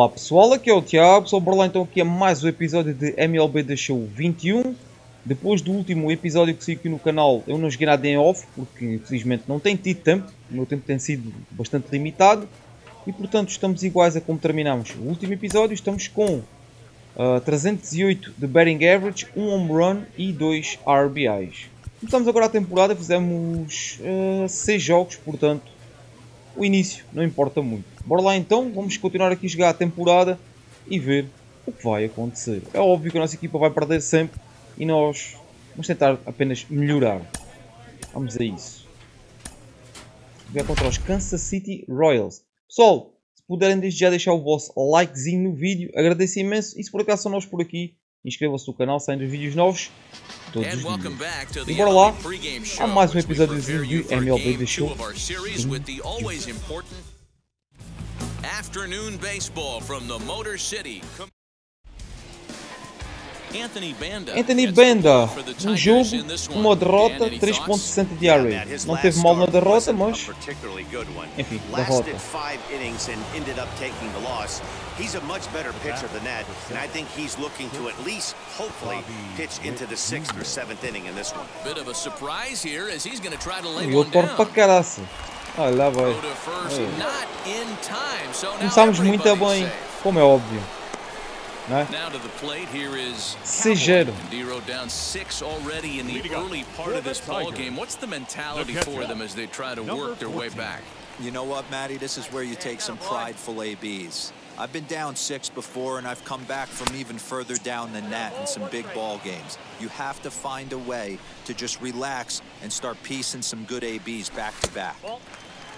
Olá pessoal, aqui é o Tiago, sou por lá então aqui é mais um episódio de MLB The Show 21 Depois do último episódio que saiu aqui no canal eu não joguei nada em off porque infelizmente não tenho tido tempo. O meu tempo tem sido bastante limitado. E portanto estamos iguais a como terminamos. O último episódio Estamos com uh, 308 de batting average, 1 home run e 2 RBIs Começamos agora a temporada, fizemos 6 uh, jogos, portanto o início não importa muito. Bora lá então, vamos continuar aqui a jogar a temporada e ver o que vai acontecer. É óbvio que a nossa equipa vai perder sempre e nós vamos tentar apenas melhorar. Vamos a isso. Jogar contra os Kansas City Royals. Pessoal, se puderem desde já deixar o vosso likezinho no vídeo, agradeço imenso. E se por acaso são nós por aqui, inscrevam-se no canal, saindo vídeos novos todos os dias. E bora lá, há mais um episódio de MLB The Show. Afternoon baseball from the Motor City. Anthony Benda, um jogo, uma derrota, 3.60 de ERA. Não teve mal na derrota, mas enfim, derrota. He's a much better pitcher than that, and I think he's looking to at least, hopefully, pitch into the sixth or seventh inning in this one. Bit of a surprise here as he's going to try to lay one down. para caraça. Olha lá vai. Começamos muito bem, como é óbvio. Né? Sigero. down six already in the early part of this ball game. What's the mentality for them as they try to work their way back? You know what, Matty? This is where you take some prideful ABs. I've been down six before, and I've come back from even further down than that in some big ball games. You have to find a way to just relax and start piecing some good ABs back to back.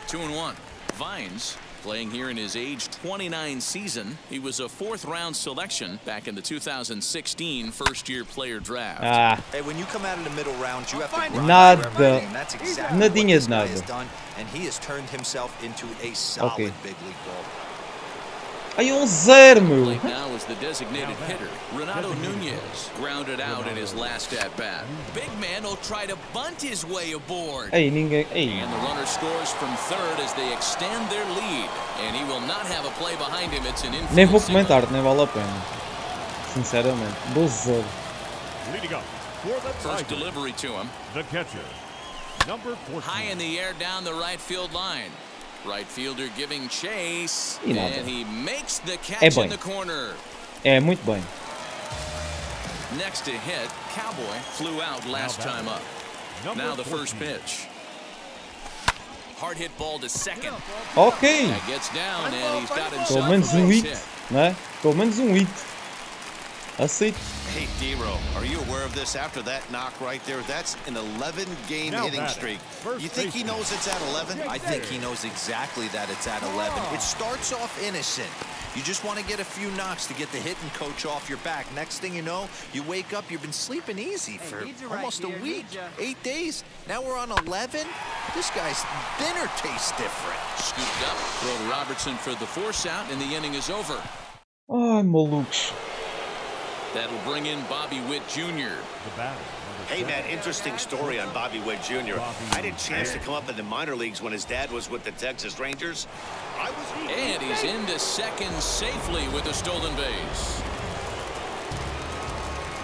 Two and one. Vines playing here in his age 29 season. He was a fourth round selection back in the 2016 first year player draft. Ah. Hey, when you come out in the middle round, you have to nada. That's exactly Nadinha de nada. Done, and he has turned himself into a solid okay. big league ball. Aí um zero, meu. The Renato Nunez, grounded out in his last at bat. Big man will try to bunt his way aboard. Ei, ninguém, ei. And the runner scores from third as they extend their lead, and he will not have a play behind him. It's an infield Nem vou comentar, nem vale a pena. Sinceramente, 12 First delivery to him. The catcher, number 14. High in the air down the right field line. Right fielder giving chase. E nada. And he makes the catch é bem. in the corner. É muito bem. Next to hit, Cowboy flew out last time up. Now the first pitch. Hard hit ball to second. Ok. Gets down and he's got Pelo menos um hit, né? Pelo menos um hit. Aceito. Hey, Dero, are you aware of this after that knock right there? That's an 11-game hitting streak. You think he knows it's at 11? I think he knows exactly that it's at 11. It starts off innocent. You just want to get a few knocks to get the hitting coach off your back. Next thing you know, you wake up, you've been sleeping easy for almost a week, eight days. Now we're on 11. This guy's dinner tastes different. Scooped up, throw to Robertson for the force out, and the inning is over. Oh, malucos. That'll bring in Bobby Witt Jr. Hey, man, interesting story on Bobby Witt Jr. I had a chance to come up in the minor leagues when his dad was with the Texas Rangers. and he's into second safely with a stolen base.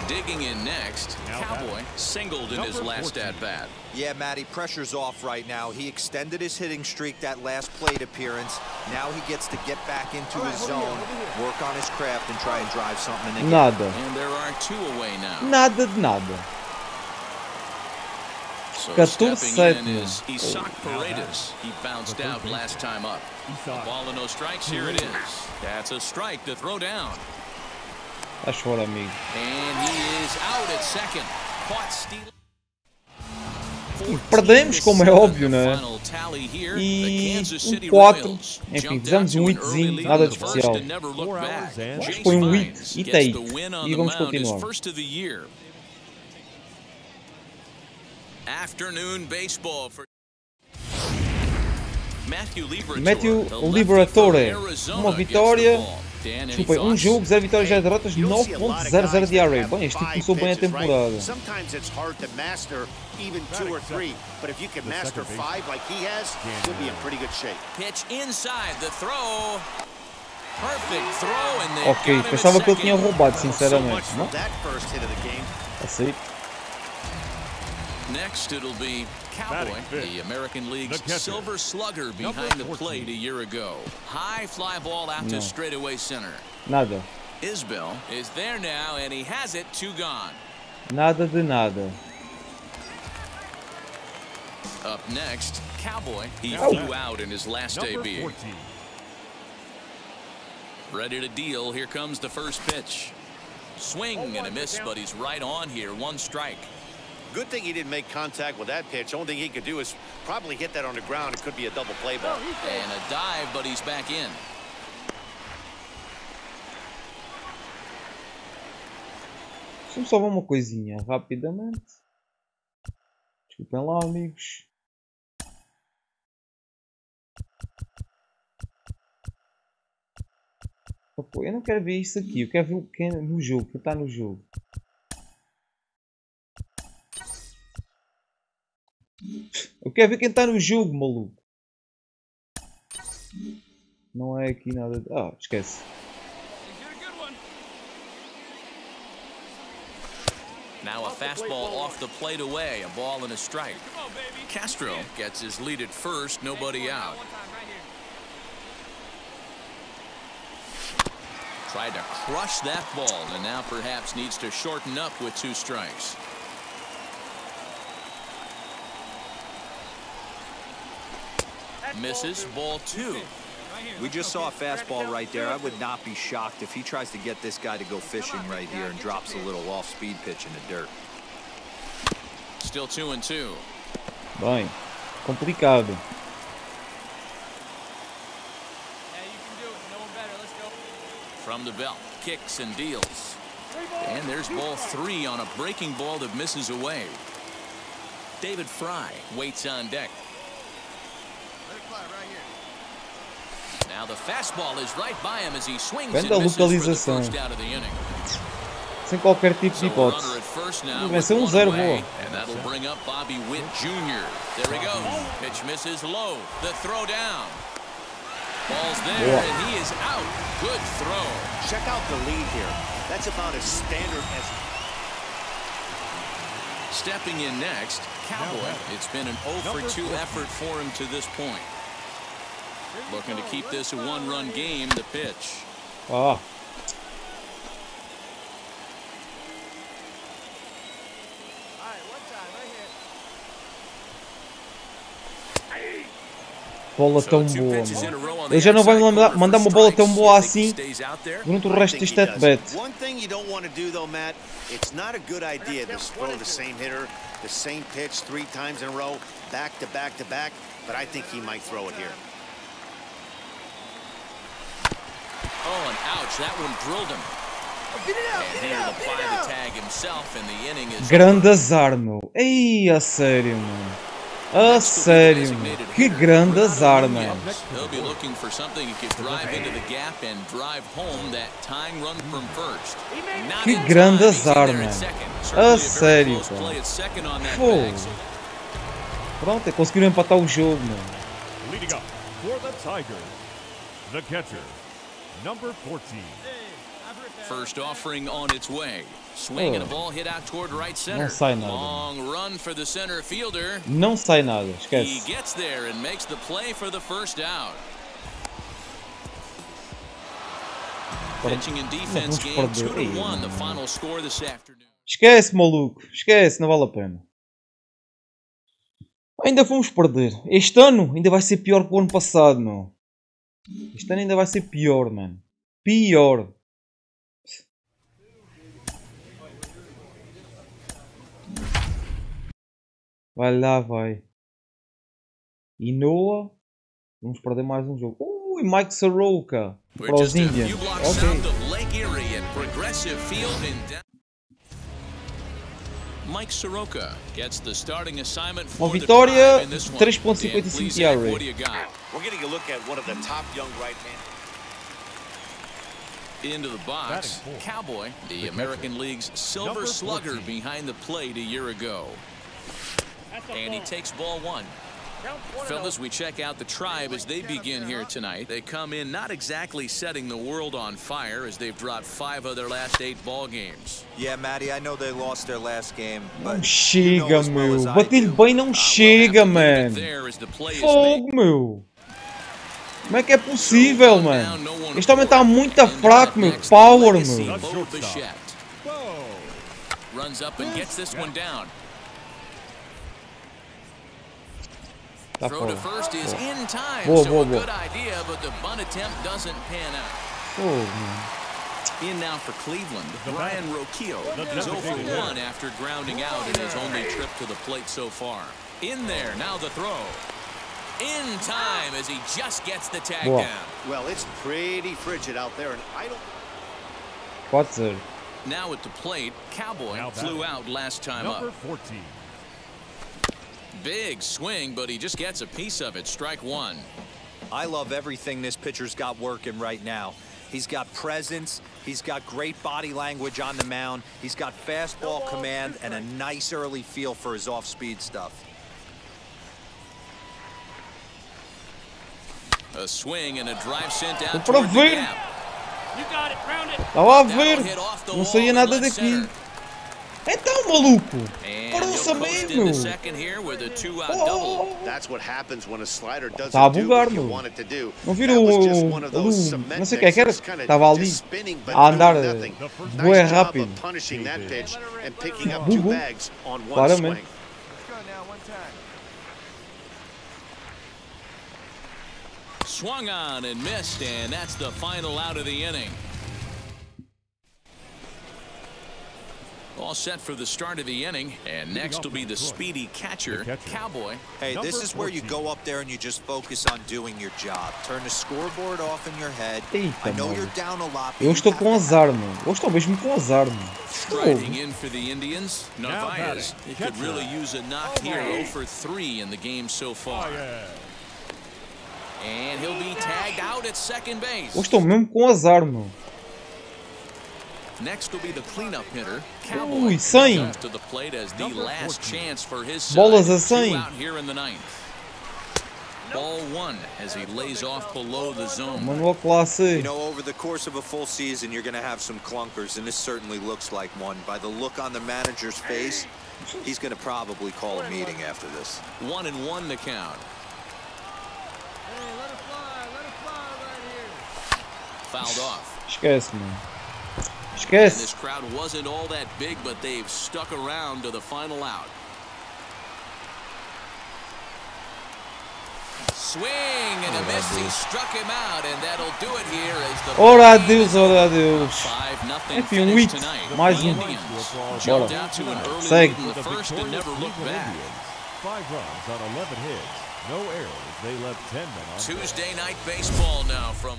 Digging in next, Cowboy singled in his last at-bat. Yeah, Matty, pressure's off right now. He extended his hitting streak that last plate appearance. Now he gets to get back into his zone, work on his craft, and try and drive something in Nada. And there are two away now. Nada de nada. So 14 in is Isaac Paredes. He bounced out last time up. A ball and no strikes. Here it is. That's a strike to throw down. That's what I mean. And he is out at second. Caught stealing. Perdemos, como é óbvio, né? E um 4, enfim, fizemos um hitzinho, nada de especial. Acho que foi um hit e take. E vamos continuar. Afternoon baseball for Matthew Liberatore, uma vitória Desculpa, um jogo, 0 vitórias, 0 derrotas, 9.00 de ERA. Bem, este tipo começou bem a temporada. even two or three. But if you can master five like he has, you'll be in pretty good shape. Pitch inside the throw. Perfect throw, and they Ok, pensava que ele tinha roubado, sinceramente. Não? that first hit of the game. Aceito. Next, it'll be Cowboy, the American League's The silver slugger behind the plate a year ago. High fly ball out No. to straightaway center. Nada. Isbel is there now, and he has it, two gone. Nada de nada. Up next, Cowboy. He Oh. flew out in his last Number debut. 14. Ready to deal. Here comes the first pitch. Swing and a miss, but he's right on here. One strike. Good thing he didn't make contact with that pitch. Only thing he could do is probably hit that on the ground. It could be a double play ball. And a dive, but he's back in. Deixa-me só ver uma coisinha rapidamente. Desculpem lá, amigos. Oh, eu não quero ver isso aqui, eu quero ver o que é no jogo, o que está no jogo. Eu quero ver quem está no jogo, maluco. Não é aqui nada. Ah, esquece. Now a fastball off the plate away, a ball and a strike. Castro gets his lead at first, nobody out. Tried to crush that ball and now perhaps needs to shorten up with two strikes. Misses ball two. We just saw a fastball right there. I would not be shocked if he tries to get this guy to go fishing right here and drops a little off-speed pitch in the dirt. Still two and two. Bem, complicado. From the belt, kicks and deals. And there's ball three on a breaking ball that misses away. David Fry waits on deck. The fastball is right by him as he swings and Grande the localização. first out of the inning. Sem qualquer tipo de So a runner hipótese. at Vai ser um one zero away, boa. and that'll bring up Bobby Witt Jr. There he goes. Pitch misses low. The throw down. Ball's there, Boa. and he is out. Good throw. Check out the lead here. That's about as standard as Stepping in next, Cowboy. It's been an 0 for 2 effort for him to this point. Looking to keep this a one-run game, the pitch. Ah. Bola tão boa, pitches in a mano. row Ele já não vai mandar, corner mandar for uma bola tão boa You think he assim stays out there? durante o I resto deste he at-bat. One thing you don't want to do, though, Matt, it's not a good idea to throw the same hitter, the same pitch three times in a row, back to back to back, but I think he might throw it here. Oh, and ouch, that one drilled him. Grande azar, meu. Ei, a sério, mano. A sério, mano. Que grande azar, mano. Que grande azar, mano. A sério, mano. Pô. Pronto, conseguiram empatar o jogo, mano. The catcher, number 14. First offering on its way. Swing and a Oh. ball hit out toward right center. sai nada. Long run for the center fielder. Não sai nada, He esquece. gets there and makes the play for the first out. Pitching and Não defense game 2 perder. Ei, to 1, the final score this afternoon. Esquece, maluco. Esquece, não vale a pena. Ainda vamos perder. Este ano ainda vai ser pior que o ano passado, meu. Este ano ainda vai ser pior, mano. Pior. Vai lá, vai. E Noah. Vamos perder mais um jogo. Ui, Mike Soroka. Para os Indians. Ok. Mike Soroka gets the starting assignment for Uma the vitória, in this one. 3.55 ERA. What do you got? We're getting a look at one of the top young right-handed. Into the box, Cowboy, the The American League's silver slugger behind the plate a year ago. And he takes ball one. Fellas, we check out the tribe as they begin here tonight. They come in not exactly setting the world on fire as they've dropped five of their last eight ball games. Yeah, Matty, I know they lost their last game, Não but chega, meu. Bati-lhe bem, não ah, chega, man. There as the play is made. Fogo, meu. Como é que é possível, mano? Este homem está muito fraco, meu. Power, meu. Runs up and gets this one down. Tá Throw to first is in time, Boa, so boa, a boa. good idea, but the bunt attempt doesn't pan out. Fogo, meu. In now for Cleveland, Ryan Rocchio The is 0 for 1 after grounding out in his only trip to the plate so far. In there, now the throw. In time as he just gets the tag Boa. down. Well, it's pretty frigid out there, and I don't 4-0. Now at the plate, Cowboy Now flew out last time Number up. 14. Big swing, but he just gets a piece of it. Strike one. I love everything this pitcher's got working right now. He's got presence, he's got great body language on the mound, he's got fastball command and a nice early feel for his off-speed stuff. A swing and a drive sent out Tô the ver. gap. Estava a That'll ver. hit off the Não wall saía nada daqui. center. Então, maluco. And Parou-se a he'll coast meio, into meu. second here with a two-out double. Oh, That's what happens when a slider doesn't Tá a do bugar, what you want it to do. Não That viram was just o- one of o- não sei o que é que era, mixers, estava ali just spinning, but a andar, doing bué rápido. of punishing that pitch and picking up two Bubu. bags on one Claramente. swing. Swung on and missed, and that's the final out of the inning. All set for the start of the inning, and next will be the speedy catcher. Cowboy. Hey, this is where you 14. go up there and you just focus on doing your job. Turn the scoreboard off in your head. I know you're down a lot. Eu estou com azar, mano. Eu estou mesmo com azar, mano. Striding in for the Indians, He could really use a knock here, 0 for 3 in the game so far. And he'll be tagged out at second base. Eu estou mesmo com azar, mano. Next will be the cleanup hitter, Cowboy. Ui, 100. To the plate as the Number last 14. chance for his side. Bolas a Two 100. out here in the ninth. Ball one as he lays off below the zone. Manuel Clase. You know, over the course of a full season, you're going to have some clunkers, and this certainly looks like one. By the look on the manager's face, he's going to probably call a meeting after this. One and one the count. Fouled off. Esquece, mano. And this crowd wasn't all that big, but they've stuck around to the final out. Swing and a miss. He struck him out, and that'll do it here as the Ora adeus, ora adeus. Five nothing Enfim, finish hit. tonight. Mais um. Indians Bora. jumped out to an early Segue. the The first and never looked back. Five runs on 11 hits. No errors. They left 10 men on. Tuesday night baseball now from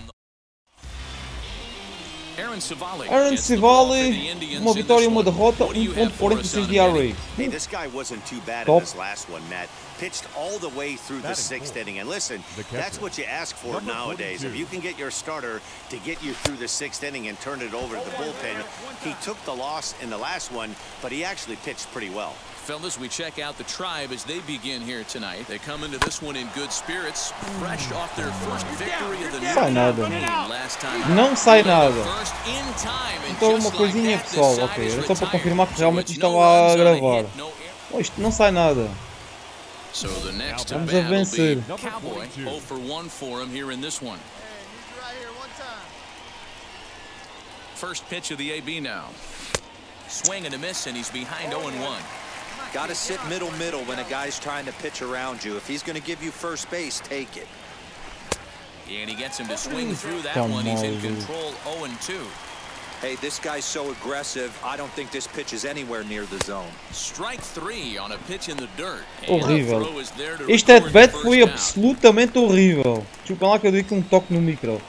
Civale, Indians uma vitória e uma derrota, What do you have for us 1.46 de ERA. Hey, this guy wasn't too bad Top. in this last one, Matt. Pitched all the way through the sixth inning. And listen, that's what you ask for nowadays. If you can get your starter to get you through the sixth inning and turn it over to the bullpen, he took the loss in the last one, but he actually pitched pretty well. Fellas, we check out the tribe as they begin here tonight. They come into this one in good spirits, fresh off their first victory of the new Sai nada. last time. Não sai nada. the first in time, and Então uma coisinha, pessoal, ok, side era só para confirmar que realmente it's estava a runs gravar. hit, no error. Oh, isto não sai nada. So the next to Vamos a will vencer. Cowboy 0 for 1 for him here in this one. First pitch of the AB now. Swing and a miss, and he's behind 0 and 1. Got to sit middle middle when a guy's trying to pitch around you. If he's going to give you first base, take it. And he gets him to swing through that Come one. He's in control 0 and 2. Hey, this guy's so aggressive. I don't think this pitch is anywhere near the zone. Strike three on a pitch in the dirt. And Horrível. the throw is there to Este at-bat first foi down. absolutamente horrível. Desculpa lá que eu dei com um toque no micro.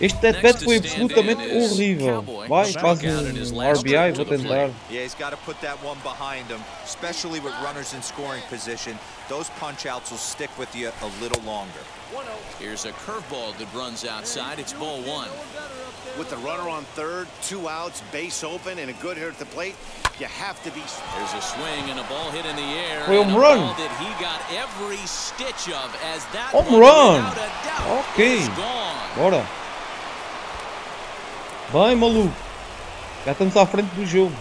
Este at-bat Next to foi stand absolutamente in horrível. Vai, Struck faz out in his um RBI, trip vou to tentar. Yeah, he's got to put that one behind him, especially with runners in scoring position. Those punch outs will stick with you a little longer. Here's a curveball that runs outside. It's ball one. with the runner on third, two outs, base open, and a good hit at the plate, you have to be. There's a swing and a ball hit in the air. Foi and home run. ball that he got every stitch of as that Home run. without a doubt, Ok. Bora. Bem, maluco. Já estamos à frente do jogo.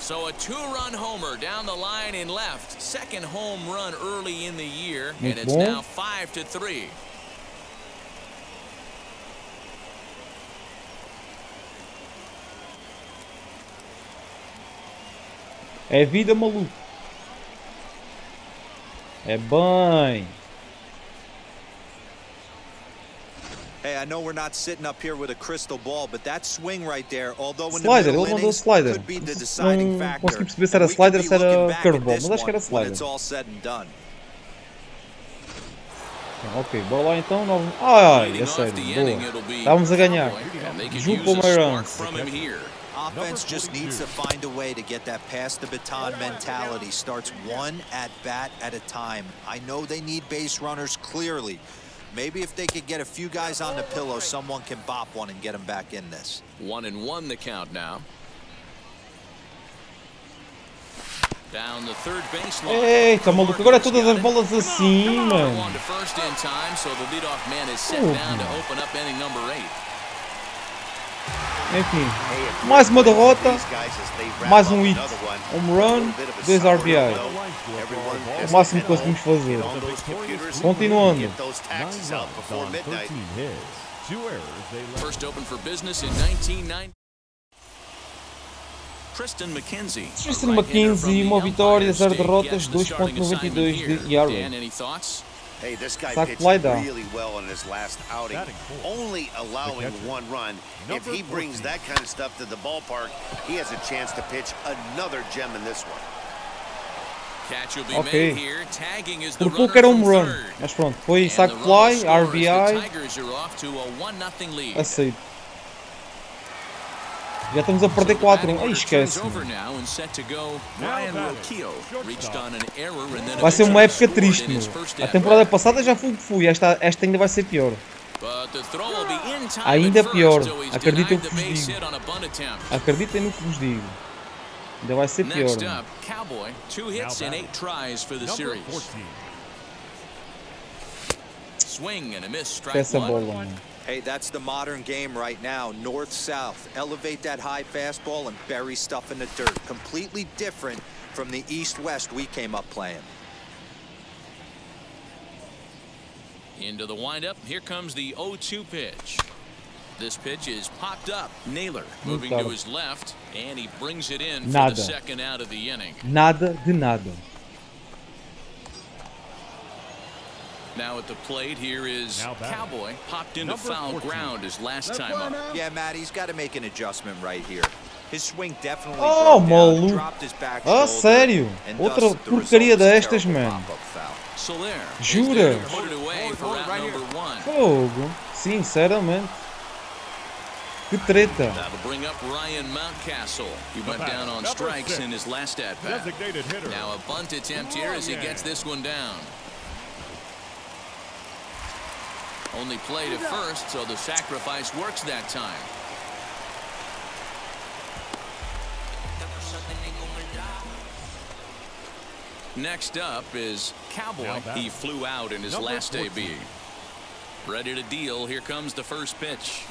So a two-run homer down the line in left. Second home run early in the year, and Muito it's bom. now five to three. É vida, maluco. É bem. Hey, I know we're not sitting up here with a crystal ball, but that swing right there, although in Slider, the middle ele mandou innings, slider. could be the Não deciding factor. consegui perceber se era We could slider, be se era looking back at curveball, this mas acho que era one when it's slider. all said and done. Ok, bora lá então. Nove... Ai, Leading é off sério. the Boa. it'll be Estávamos a ganhar. Cowboy, and they could Junto com o a spark Maranhão. from him here. Offense just needs to find a way to get that pass the baton mentality. Starts one at bat at a time. I know they need base runners clearly. Maybe if they could get a few guys on the pillow, someone can bop one and get them back in this. One and one the count now. Down the third baseline. Eita, maluco. Agora é todas as bolas assim, On mano. Enfim, mais uma derrota, mais um hit, um run, dois RBI. O máximo que conseguimos fazer. Continuando. First open for business in 1990. Tristan McKenzie, Tristan McKenzie, uma vitória, zero derrotas, 2.92 de ERA. Dan, any thoughts? Hey, this guy Sac pitched fly down. really well in his last outing, only allowing one run. If number he brings that kind of stuff to the ballpark, he has a chance to pitch another gem in this one. Catch will be Ok. made here. Tagging is the Por pouco runner era from um home run. third. Mas pronto, foi And sac fly, runner scores. The RBI. Tigers are off to a 1-0 lead. Aceito. Já estamos a perder 4-1. Ai, esquece. Vai ser uma época triste, meu. A temporada passada já foi o que fui. Esta, esta ainda vai ser pior. Ainda pior. Acreditem no que vos digo. Acreditem no que vos digo. Ainda vai ser pior. Essa bola, mano. Hey, that's the modern game right now. North south. Elevate that high fastball and bury stuff in the dirt. Completely different from the east west we came up playing. Into the windup, here comes the 0-2 pitch. This pitch is popped up. Naylor moving to his left, and he brings it in for Nada. the second out of the inning. Nada de nada. Now at the plate, here is. Cowboy. Popped into Number foul 14. ground his last time up. Yeah, Matt, he's got to make an adjustment right here. His swing definitely Oh, maluco. dropped his back Ah, sério? Outra porcaria destas, terrible man. pop-up foul. Soler. is Jura? Fogo. Sinceramente. Que treta. That'll bring up Ryan Mountcastle. He went down on strikes in his last at bat. Now a bunt attempt here as he gets this one down. Only played at first, so the sacrifice works that time. Next up is Cowboy. He flew out in his Number last 14. AB. Ready to deal. Here comes the first pitch.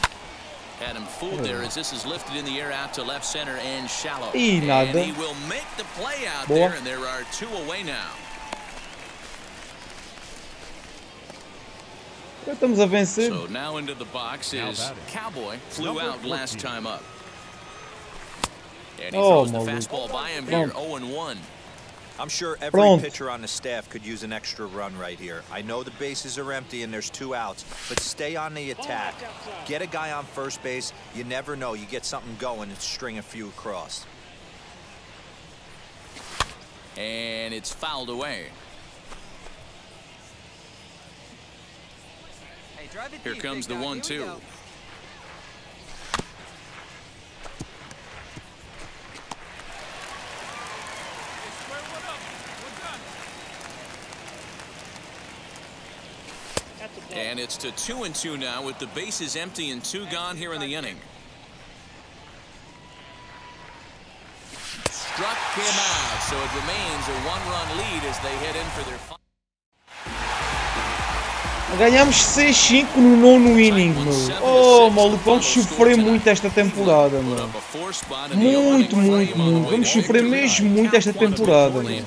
Had him fooled hmm. there as this is lifted in the air out to left center and shallow. Ih, and he will make the play out Boa. there, and there are two away now. Já estamos a vencer. So now into the box is. Cowboy. Flew Number out last 14. time up. And he Oh, throws the maluco. fastball by him here, Pronto. 0-1. I'm sure every Pronto. pitcher on the staff could use an extra run right here. I know the bases are empty and there's two outs, but stay on the attack. Get a guy on first base. You never know. You get something going and string a few across. And it's fouled away. Here comes the one-two. And it's to two and two now with the bases empty and two gone here in the inning. Struck him out, so it remains a one-run lead as they head in for their final. Ganhamos 6-5 no nono inning, meu. Oh, maluco, vamos sofrer muito esta temporada, meu. Muito, muito, muito. Vamos sofrer mesmo muito esta temporada, meu.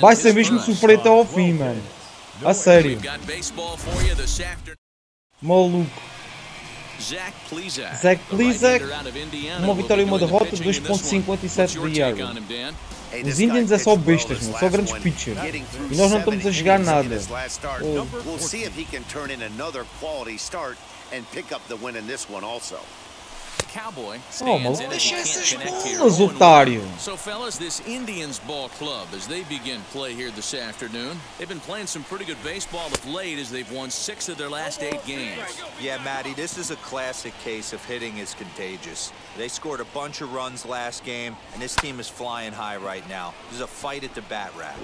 Vai ser mesmo sofrer até ao fim, mano. A sério. Maluco. Zach Plizak, uma vitória e uma derrota, 2.57 de ERA. Os Indians é só bestas, meu, só grandes pitchers. E nós não estamos a jogar nada. Oh. Cowboy Oh, maluco, deixa essas bolas, otário. So, fellas, this Indians ball club, as they begin play here this afternoon, they've been playing some pretty good baseball of late as they've won six of their last eight games. Yeah, Matty, this is a classic case of hitting is contagious. They scored a bunch of runs last game, and this team is flying high right now. There's a fight at the bat rack.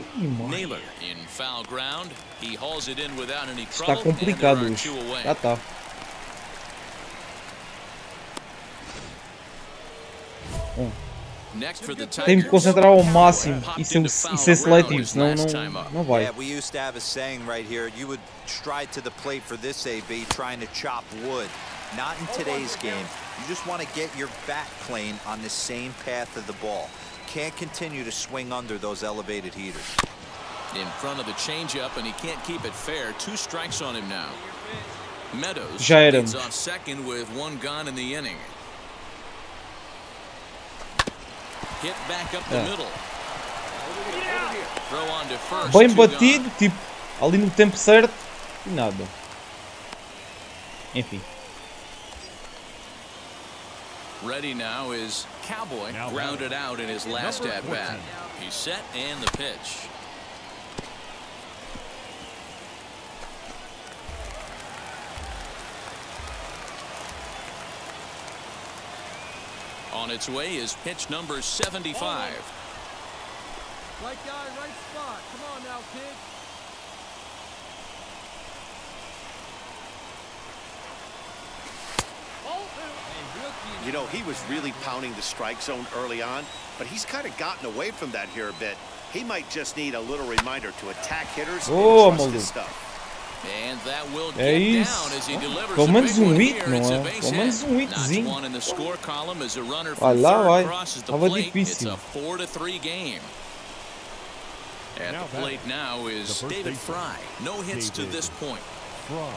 Naylor in foul ground. He hauls it in without any Está trouble. and there complicado are hoje. two away. Já tá. Next for the Tem de concentrar ao máximo e ser, um e ser seletivo, senão não, não vai. Yeah, we used to have a saying right here, you would stride to the plate for this AB trying to chop wood. Not in today's game. You just want to get your bat plane on the same path of the ball. Can't continue to swing under those elevated heaters. in front of the changeup, and he can't keep it fair. Two strikes on him now. Meadows Já éramos. off second with one gone in the inning. É. middle. Throw on to first. Bem batido, tipo, ali no tempo certo e nada. Enfim. Ready now is Cowboy grounded out in his last at bat. 14. He's set and the pitch. Its way is pitch number 75. Right guy, right spot. Come on now, kid. You know, he was really pounding the strike zone early on, but he's kind of gotten away from that here a bit. He might just need a little reminder to attack hitters Oh, and trust his stuff. And that will É isso. down as he delivers Pelo a menos big um hit, here. não It's a é? base Pelo menos hit. um hitzinho. one in the score column as a runner from lá, third vai. crosses the Tava plate. It's difícil. a four to three game. At the plate now is David Fry. No hits to this point. A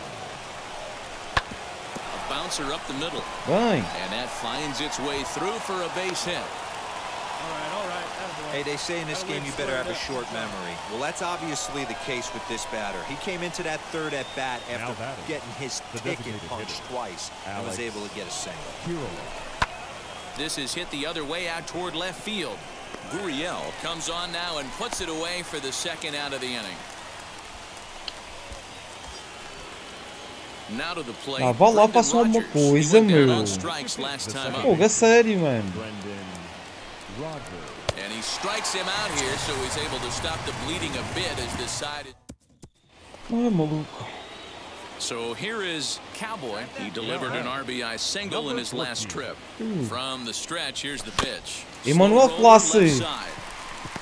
bouncer up the middle, Bem, and that finds its way through for a base hit. All right, all right. attaboy. Hey, they say in this game you better have a short memory. Well, that's obviously the case with this batter. He came into that third at bat after getting his the ticket punched twice and was able to get a single. Kirilloff. This is hit the other way out toward left field. Gurriel comes on now and puts it away for the second out of the inning. Now to the plate. Ah, vá lá, Brendan faça uma coisa, meu. on strikes last time up. pô, a sério, mano. Brendan Rodgers. And he strikes him out here, so he's able to stop the bleeding a bit as this side. is- So here is Cowboy. He delivered an RBI single in his last trip. From the stretch, here's the pitch. Emmanuel Slow roller Clase. left side.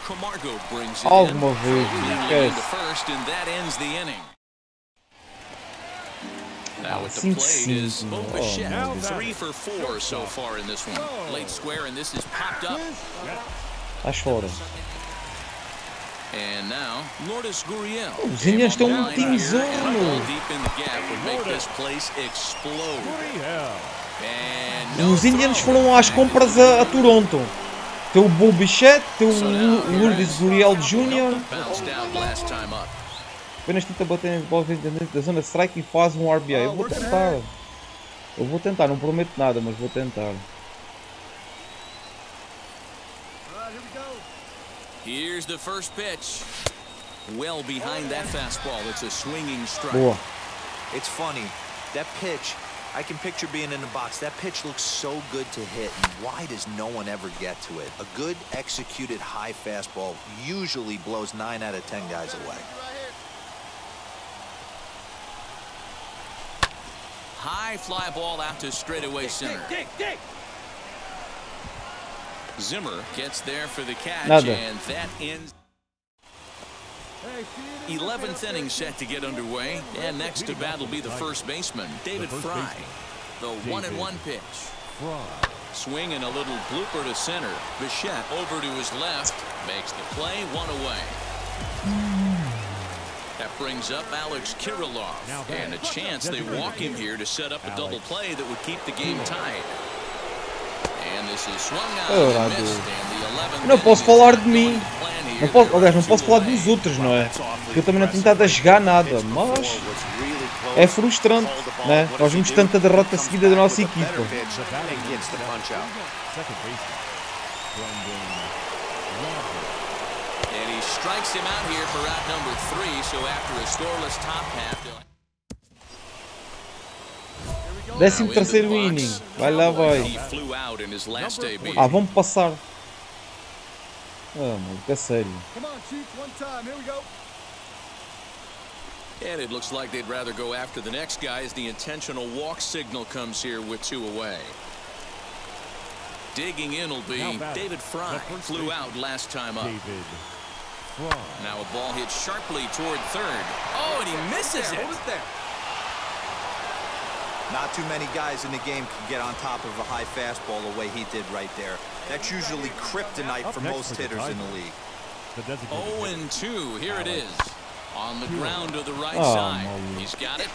Camargo brings it Alguma in. vez, Cleanly first, and that ends the inning. Now at the plate is cinco. Bo Oh, Bichette. Three for four so far in this one. Late square, and this is popped up. Estás fora. And now, Lourdes Gurriel. os Indians Came on estão um the line here, timezão, and a meu. ball deep in the gap would make this place explode. Gurriel. And no Os Indians throw. foram às compras a, a Toronto. Tem o Bo Bichette, tem o So now, Lu- here Lourdes is Gurriel Cowboy. Jr. Bounced out last time up. Apenas tenta bater em bola dentro da zona de strike e faz um RBI. Eu vou tentar. Eu vou tentar, não prometo nada, mas vou tentar. All right, here we go. Here's the first pitch. Well behind that fastball. It's a swinging strike. Boa. It's funny. That pitch, I can picture being in the box. That pitch looks so good to hit. And why does no one ever get to it? A good executed high fastball usually blows 9 out of 10 guys away. high fly ball out to straightaway center. Dig, dig. Zimmer gets there for the catch, Nada. and that ends. Hey, see you 11th inning set to get underway, and next to bat will be the first baseman, David Fry. The one and one pitch. Swing and a little blooper to center. Bichette over to his left. Makes the play one away. That brings up Alex Kirilloff. And a chance they walk him here to set up a double play that would keep the game tied. Eu não posso falar de mim. Não posso, aliás, não posso falar dos outros, não é? Porque eu também não tenho estado a jogar nada, mas é frustrante, né? Nós vimos tanta derrota seguida da nossa equipa. Strikes him out here for out number three. So after a scoreless top half, they'll 13 terceiro inning, vai lá vai. He flew out in his last debut. Ah, vamos passar. Ah, mano, que sério. Come on, Chief, one time. Here we go. And it looks like they'd rather go after the next guy as the intentional walk signal comes here with two away. Digging in will be David Fry. Flew out last time up. David Fry. Now a ball hit sharply toward third. Oh, and he misses it. Hold it there. Not too many guys in the game can get on top of a high fastball the way he did right there. That's usually kryptonite for most for hitters in the league. The designated 0 hitter. and 2. Here it is. On the ground to the right Oh, side. maluco. He's got it.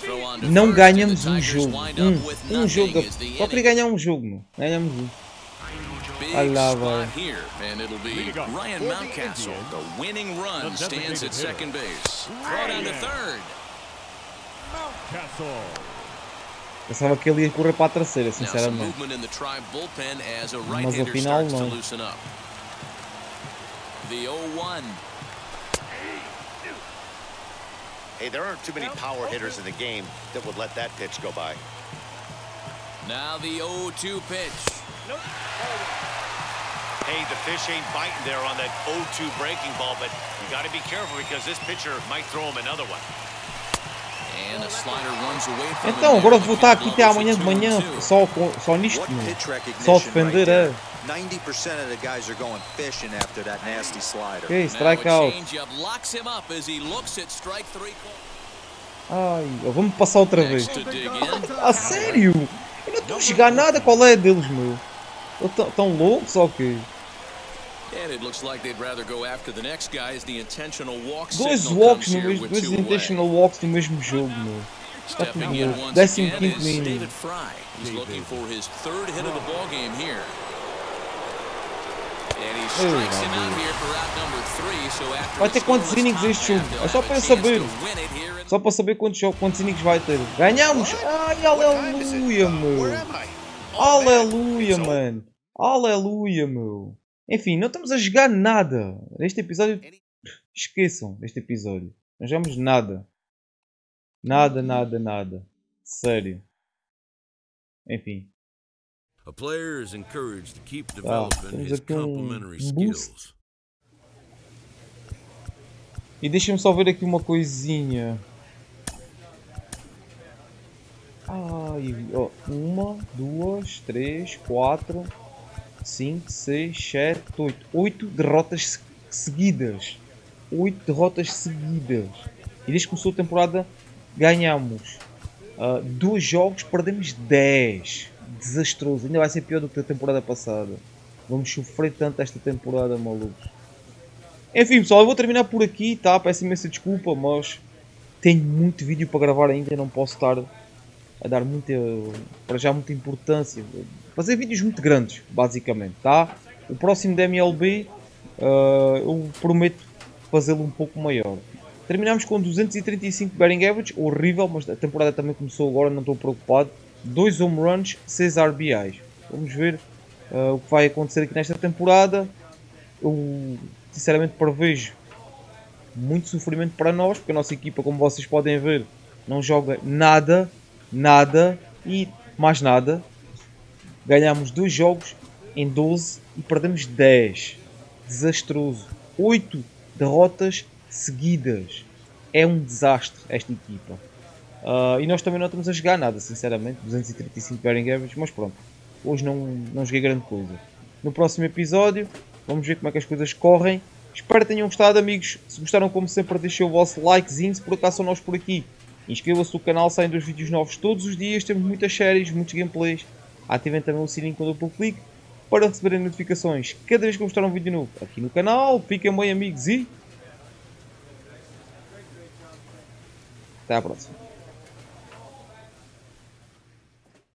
Throw on to Não ganhamos um jogo. Um, um jogo. as Só queria ganhar um jogo, meu. Ganhamos um. Big Vai lá, spot here, and it'll be Ryan Mountcastle. The winning run stands at second base. Throw down to third. Castle. Pensava que ele ia correr para a terceira, Now some sinceramente. movement in the Tribe bullpen as a Mas right-hander afinal, starts to não. loosen up. The 0-1. Hey, there aren't too many power hitters in the game that would let that pitch go by. Now the 0-2 pitch. Hey, the fish ain't biting there on that 0-2 breaking ball, but you got to be careful because this pitcher might throw him another one. And the slider runs away from him Então, there, agora looking vou estar for aqui até levels amanhã of de two and manhã, two. só, com- só nisto, What meu. pitch recognition Só right defender, there. é. 90% of the guys are going fishing after that nasty slider. Ok, Now a strikeout. changeup locks him up as he looks at strike three. Ai, vamos passar outra vez. Next to dig in. A sério? Eu não estou a jogar nada, qual é a deles, meu? Estão loucos ou quê? Dois walks, no mesmo, dois intentional walks no mesmo jogo, meu. Está tudo louco. 15 inning. Vai ter quantos innings este jogo? É só para saber. Só para saber quantos, quantos innings vai ter. Ganhamos! Ai, aleluia, meu! Aleluia, mano! Aleluia, meu! Enfim, não estamos a jogar nada. Neste episódio. Esqueçam deste episódio. Não jogamos nada. Nada, nada, nada. Sério. Enfim. A player is encouraged to keep Ah, developing his complementary skills. E deixa-me só ver aqui uma coisinha. Ai, ó, uma, duas, três, quatro, cinco, seis, sete, oito. Oito derrotas se- seguidas. Oito derrotas seguidas. E desde que começou a temporada ganhamos dois jogos, perdemos 10. Desastroso. Ainda vai ser pior do que a temporada passada. Vamos sofrer tanto esta temporada, malucos. Enfim, pessoal, eu vou terminar por aqui, tá? Peço imensa desculpa, mas tenho muito vídeo para gravar ainda, não posso estar a dar muita, para já muita importância. Fazer vídeos muito grandes, basicamente, tá? O próximo da MLB, ah, eu prometo fazê-lo um pouco maior. Terminamos com 235 batting average, horrível, mas a temporada também começou agora, não estou preocupado. 2 home runs, 6 RBIs. Vamos ver ah, o que vai acontecer aqui nesta temporada. Eu sinceramente prevejo muito sofrimento para nós, porque a nossa equipa, como vocês podem ver, não joga nada, nada e mais nada. Ganhamos dois jogos em 12 e perdemos 10. Desastroso. 8 derrotas seguidas. É um desastre esta equipa. Uh, e nós também não estamos a jogar nada, sinceramente. 235 batting average, mas pronto. Hoje não, não joguei grande coisa. No próximo episódio, vamos ver como é que as coisas correm. Espero que tenham gostado, amigos. Se gostaram, como sempre, deixem o vosso likezinho. Se por acaso são nós por aqui, inscrevam-se no canal. Saem dois vídeos novos todos os dias. Temos muitas séries, muitos gameplays. Ativem também o sininho com duplo clique para receberem notificações cada vez que mostrar um vídeo novo aqui no canal. Fiquem bem, amigos, e até à próxima.